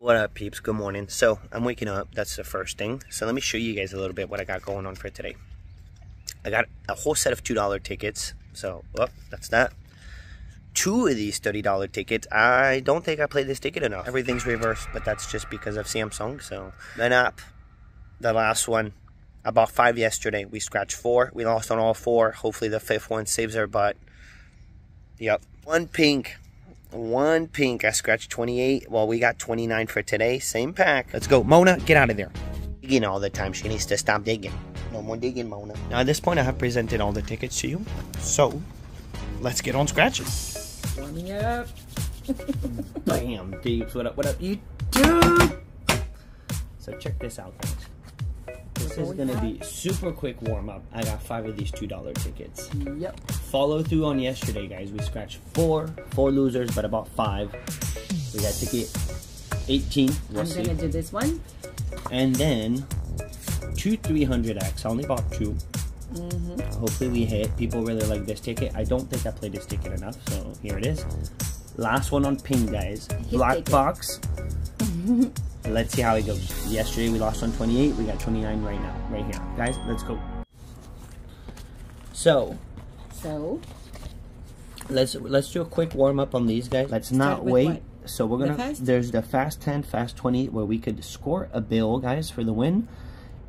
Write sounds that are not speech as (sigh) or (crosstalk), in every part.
What up, peeps? Good morning. So, I'm waking up. That's the first thing. So, let me show you guys a little bit what I got going on for today. I got a whole set of $2 tickets. So, oh, that's that. Two of these $30 tickets. I don't think I played this ticket enough. Everything's reversed, but that's just because of Samsung. So, then up, the last one. I bought five yesterday. We scratched four. We lost on all four. Hopefully, the fifth one saves our butt. Yep. One pink. One pink. I scratched 28. Well, we got 29 for today. Same pack. Let's go. Mona, get out of there. Digging all the time. She needs to stop digging. No more digging, Mona. Now, at this point, I have presented all the tickets to you. So, let's get on scratching. Warming up. (laughs) Bam, Deeps. What up, what up, you YouTube? So, check this out, guys. This is going to be super quick warm up. I got five of these $2 tickets. Yep. follow through on yesterday, guys. We scratched four, four losers, but about five. We got ticket 18. We'll I'm see. gonna do this one. And then two 300x. I only bought 2 Mm-hmm. Hopefully we hit. People really like this ticket. I don't think I played this ticket enough, so here it is. Last one on ping, guys. Black ticket. box. (laughs) let's see how it goes. Yesterday we lost on 28. We got 29 right now, right here. Guys, let's go. So, So let's let's do a quick warm up on these guys. Let's not wait. what? So we're gonna. fast? There's the fast ten, fast twenty, where we could score a bill, guys, for the win,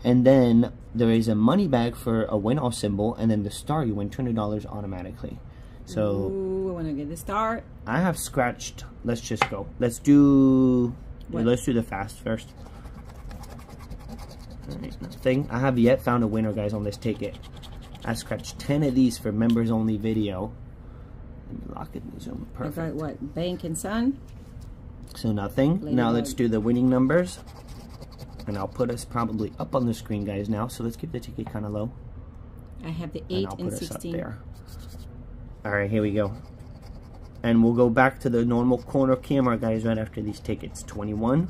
and then there is a money bag for a win all symbol, and then the star you win two hundred dollars automatically. So Ooh, I wanna get the star. I have scratched. Let's just go. Let's do. What? Let's do the fast first. Alright, nothing. I have yet found a winner, guys, on this ticket. I scratched 10 of these for members only video. Let me lock it in zoom. I got what? Bank and Sun. So nothing. Ladybug. Now let's do the winning numbers. And I'll put us probably up on the screen, guys, now. So let's keep the ticket kind of low. I have the And eight I'll and, put us up sixteen. there. Alright, here we go. And we'll go back to the normal corner camera, guys, right after these tickets. 21.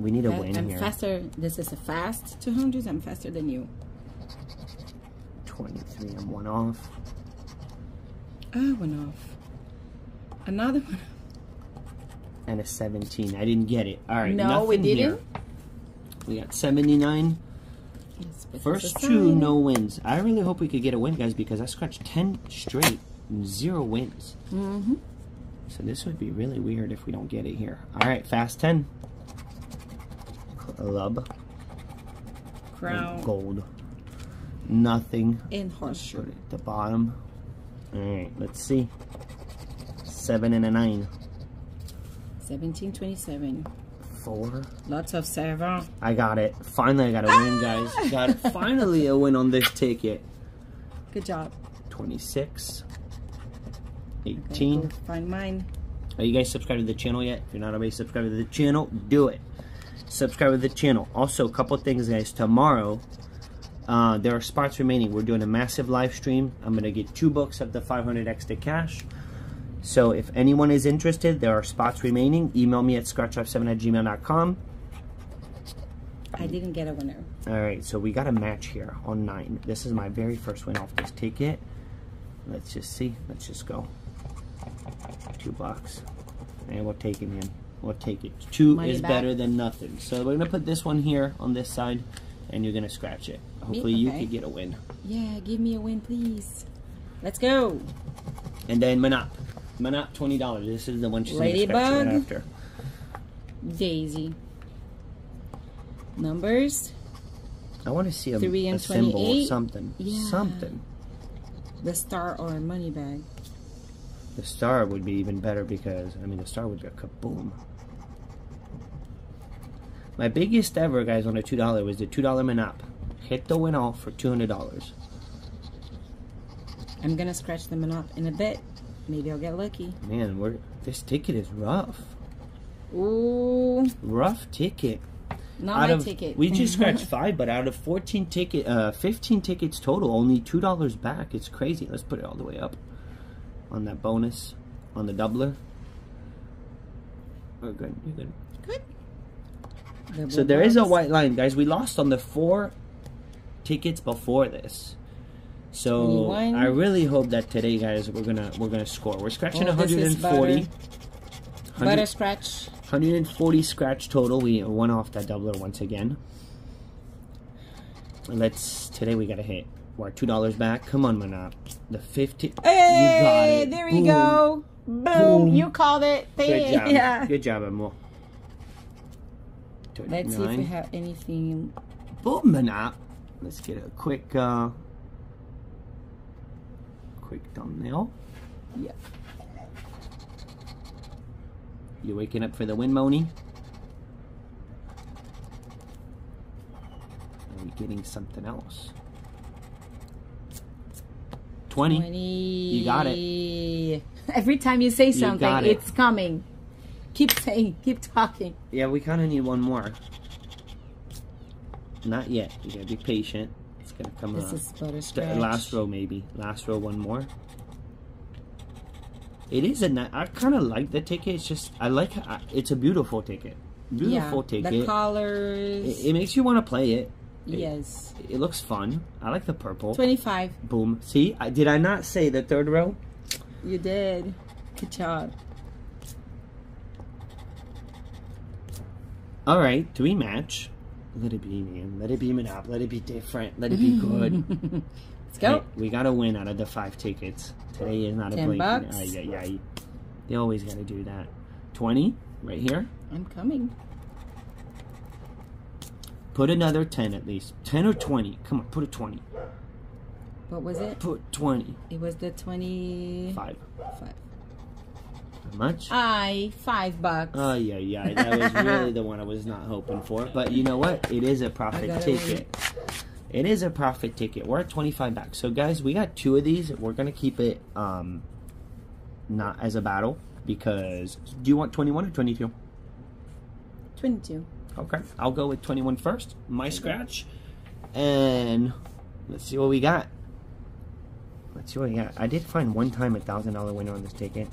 We need a I- win I'm here. faster. This is a fast 200s. I'm faster than you. 23 I'm one off. Oh, one off. Another one. And a 17. I didn't get it. Alright, No, we nothing here. didn't? We got 79. Yes, First two, no wins. I really hope we could get a win, guys, because I scratched 10 straight and zero wins. Mm-hmm. So this would be really weird if we don't get it here. All right, fast 10. Club. Crown Gold. Nothing. In horseshoe. at the bottom. All right, let's see. Seven and a nine. 1727. Four. Lots of seven. I got it. Finally, I got a win, guys. Got finally a win on this ticket. Good job. 26. 18. go find mine. Are you guys subscribed to the channel yet? If you're not already subscribed to the channel, do it. Subscribe to the channel. Also, a couple things, guys. Tomorrow, uh, there are spots remaining. We're doing a massive live stream. I'm going to get two books of the 500X the Cash. So if anyone is interested, there are spots remaining. Email me at scratchlife7 at gmail.com. I didn't get a winner. All right, so we got a match here on nine. This is my very first win off this ticket. Let's just see. Let's just go. Two bucks. And we'll take it, man. We'll take it. Two Money is back. better than nothing. So we're gonna put this one here on this side, and you're gonna scratch it. Hopefully you Okay. could get a win. Yeah, give me a win, please. Let's go. And then Monop. Monop, twenty dollars. This is the one she's gonna scratch right Ladybug. after. Daisy. Numbers. I want to see a, Three and a symbol or something. Yeah. Something. The star or a money bag. The star would be even better because I mean the star would a kaboom. My biggest ever, guys, on a two dollar was the two dollar Monop. Hit the win all for two hundred dollars. I'm gonna scratch them up in a bit. Maybe I'll get lucky. Man, we're this ticket is rough. Ooh, Rough ticket. not out my of ticket. we just scratched (laughs) five, but out of fourteen ticket, uh, fifteen tickets total, only two dollars back. It's crazy. Let's put it all the way up on that bonus on the doubler. We're good. You're good. Good. So there is a white line, guys. We lost on the four tickets before this. So 21. I really hope that today, guys, we're gonna we're gonna score. We're scratching Oh, 140. butter. 100 Butter scratch. 140 scratch total. We won off that doubler once again. Let's today we gotta hit. We're two dollars back. Come on, Monop. The 50. Hey, you got it. there Boom. we go. Boom. Boom. You called it. Good job. (laughs) Yeah. Good job, Amor. Let's see if we have anything. Boom, Monop. Let's get a quick, uh, quick thumbnail. Yeah. You waking up for the win, Moni? Are we getting something else? 20. 20. You got it. (laughs) Every time you say something, got it. it's coming. Keep (laughs) saying, keep talking. Yeah, we kind of need one more. Not yet. You gotta be patient. It's gonna come This is The uh, scratch. last row, maybe. Last row, one more. It is a. ni- I kind of like the ticket. It's just I like. I- It's a beautiful ticket. Beautiful yeah, ticket. The colors. It, it makes you want to play it. it. yes. It looks fun. I like the purple. 25. Boom. See, I, did I not say the third row? You did. Good job. All right, do we match. Let it be, man. Let it be Monop. Let it be different. Let it be (laughs) good. Let's go. Hey, we gotta win out of the five tickets. Today is not a 10 blank. bucks. Ay, ay, ay. They always gotta do that. Twenty right here. I'm coming. Put another ten at least. Ten or twenty. Come on, put a twenty. What was it? Put twenty. It was the 25. Five. How much? I, five bucks. Oh yeah, yeah. That was (laughs) really the one I was not hoping for. But you know what? It is a profit ticket. It is a profit ticket. We're at twenty five bucks. So guys, we got two of these. We're gonna keep it um not as a battle because do you want twenty one or twenty two? 22. Okay, I'll go with 21 first. My scratch. And let's see what we got. Let's see what we got. I did find one time a thousand dollar winner on this ticket.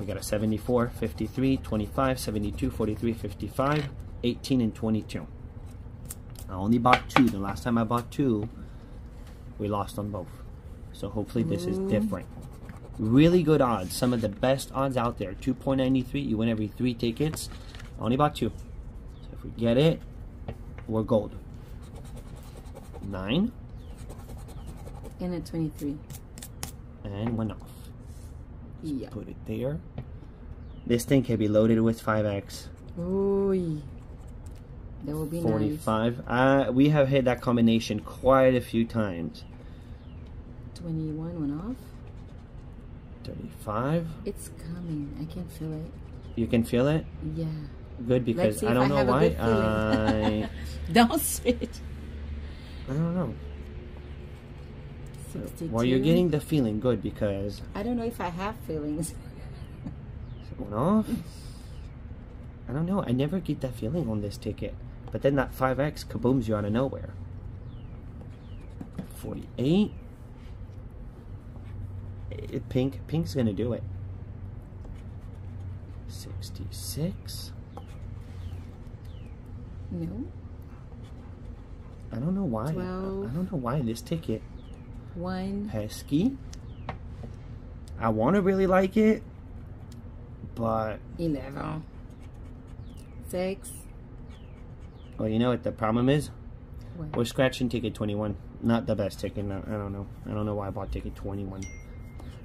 We got a 74, 53, 25, 72, 43, 55, 18, and 22. I only bought two. The last time I bought two, we lost on both. So hopefully this is mm. different. Really good odds. Some of the best odds out there. 2.93. You win every three tickets. I only bought two. So if we get it, we're gold. Nine And a 23. and one off. Yeah. Put it there. This thing can be loaded with 5x. Ooh. That would be nice. 45. Uh, we have hit that combination quite a few times. 21 went off. 35. It's coming. I can feel it. You can feel it? Yeah. Good because I don't I know have a why. good feeling. I, (laughs) Don't switch. I don't know. 62. Well, you're getting the feeling good because I don't know if I have feelings. (laughs) it went. I don't know. I never get that feeling on this ticket. But then that 5x kabooms you out of nowhere. 48. Eh, pink. Pink's going to do it. 66. No. I don't know why. Twelve. I don't know why this ticket. One. Pesky. I want to really like it. But, 11. Six. well, you know what the problem is? What? We're scratching ticket 21. Not the best ticket. No, I don't know. I don't know why I bought ticket 21.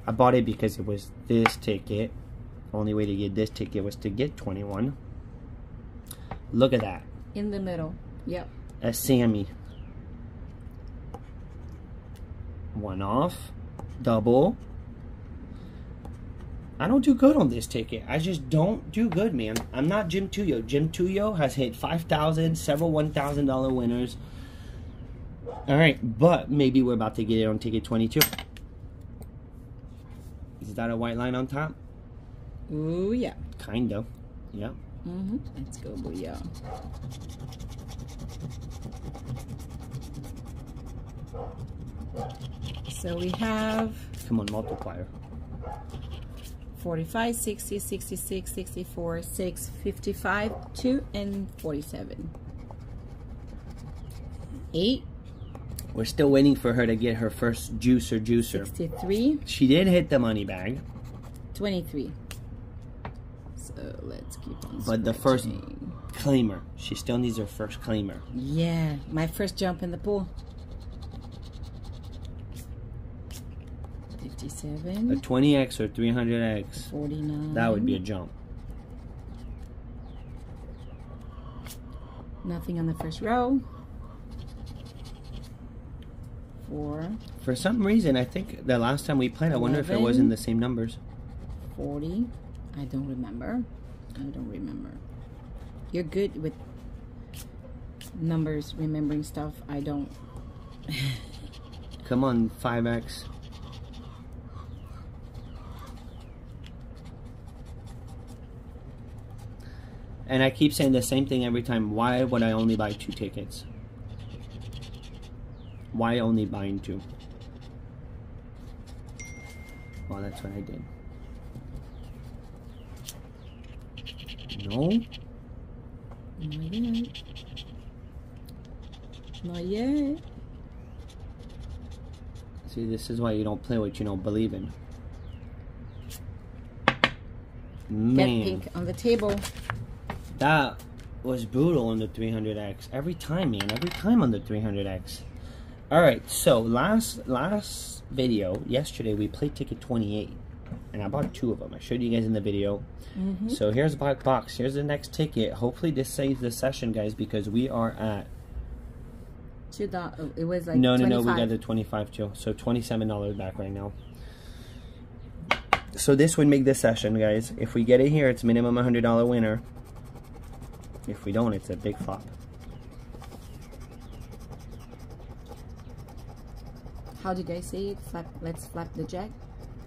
I bought it because it was this ticket. Only way to get this ticket was to get 21. Look at that. In the middle. Yep. A Sammy. One off. Double. I don't do good on this ticket. I just don't do good, man. I'm not Jim Tuyo. Jim Tuyo has hit 5,000, several $1,000 winners. All right, but maybe we're about to get it on ticket 22. Is that a white line on top? Ooh, yeah. Kind of. Yeah. Mm-hmm. Let's go, booyah. So we have Come on, multiplier. 45, 60, 66, 64, 6, 55, 2, and 47. Eight. We're still waiting for her to get her first juicer juicer. 63. She did hit the money bag, 23. So let's keep on. but the first claimer. She still needs her first claimer. Yeah, my first jump in the pool. A 20x or 300x. 49. That would be a jump. Nothing on the first row. Four. For some reason, I think the last time we played, I wonder if it was in the same numbers. 40. I don't remember. I don't remember. You're good with numbers, remembering stuff. I don't. (laughs) Come on, 5x. And I keep saying the same thing every time. Why would I only buy two tickets? Why only buying two? Well, that's what I did. No? Not yet. Not yet. See, this is why you don't play what you don't believe in. Man. Get pink on the table. That was brutal on the 300X. Every time, man. Every time on the 300X. Alright, so last last video, yesterday, we played ticket 28. And I bought two of them. I showed you guys in the video. Mm-hmm. So here's the black box. Here's the next ticket. Hopefully this saves the session, guys, because we are at... Two dollars. It was like no, no, 25. no. We got the 25 too. So $27 back right now. So this would make this session, guys. If we get it here, it's minimum $100 winner. If we don't, it's a big flop. How do you guys say it? Flap. Let's flap the jack.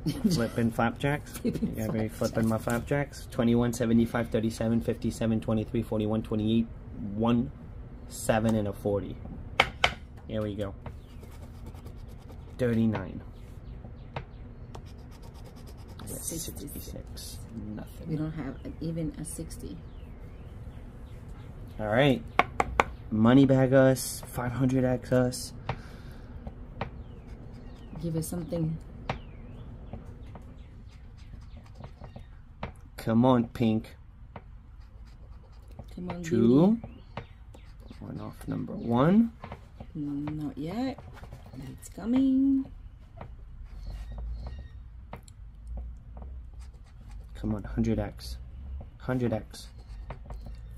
(laughs) Flipping flapjacks. (laughs) Flipping Yeah, very flapjacks. flipping my flapjacks. 21, 75, 37, 57, 23, 41, 28, 1, 7, and a 40. Here we go. 39. Yes, 66. 66. We don't have an- even a sixty. All right. Money bag us. 500x us. Give us something. Come on, pink. Come on, Two. One off number one. Not yet. It's coming. Come on, 100x. 100x.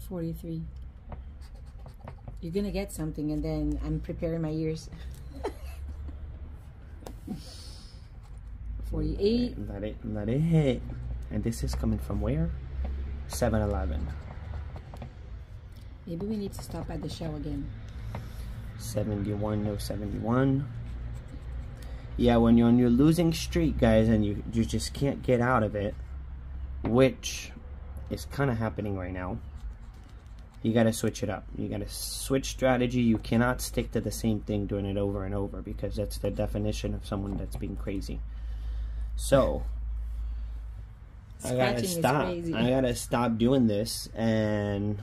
Forty-three. You're gonna get something, and then I'm preparing my ears. (laughs) Forty-eight. Let it, let it hit. And this is coming from where? 7-Eleven. Maybe we need to stop at the show again. 71, no 71. Yeah, when you're on your losing streak, guys, and you, you just can't get out of it, which is kind of happening right now, you got to switch it up. You got to switch strategy. You cannot stick to the same thing doing it over and over because that's the definition of someone that's being crazy. So, I gotta stop. I gotta stop doing this and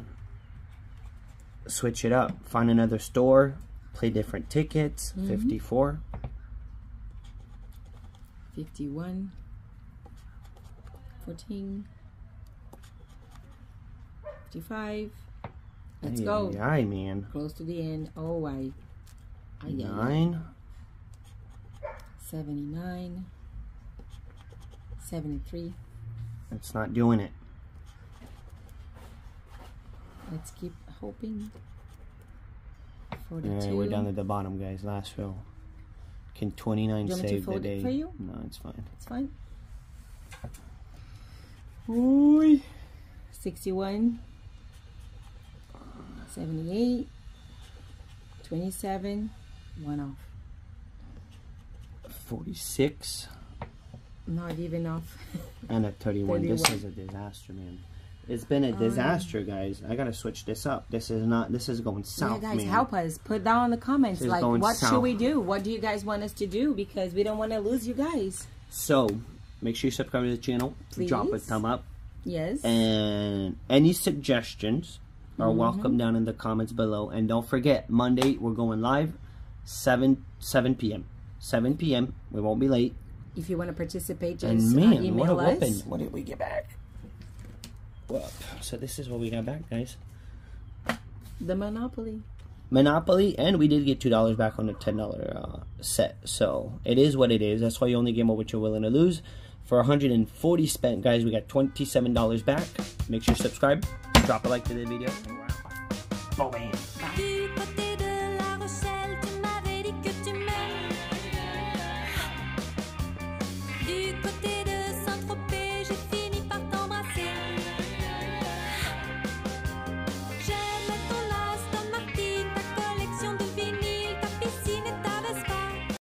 switch it up. Find another store, play different tickets. Mhm. 54. 51 14 55 let's go Aye, man. close to the end oh I, I Nine. 79 73 It's not doing it. let's keep hoping 42 Yeah, we're down at the bottom, guys. Last row. Can 29 You want me to save the it day? for you? No, it's fine. it's fine Ooh. 61 78 27 one off 46 not even off (laughs) and a 31. This is a disaster, man. It's been a um, disaster, guys. I gotta switch this up. This is not. This is going south, yeah, guys, man. help us. Put down in the comments, like, what should we do? What do you guys want us to do? Because we don't want to lose you guys. So, make sure you subscribe to the channel. Please. Drop a thumb up. Yes. And any suggestions are welcome down in the comments below. And don't forget, Monday we're going live, seven seven p.m. Seven p.m. We won't be late. If you want to participate, just And uh, email what a us. whooping! What did we get back? Well, so this is what we got back, guys. The Monopoly. Monopoly, and we did get two dollars back on a ten dollar uh, set. So it is what it is. That's why you only gamble what you're willing to lose. For 140 spent, guys, we got twenty-seven dollars back. Make sure you subscribe, drop a like to the video. Oh, wow.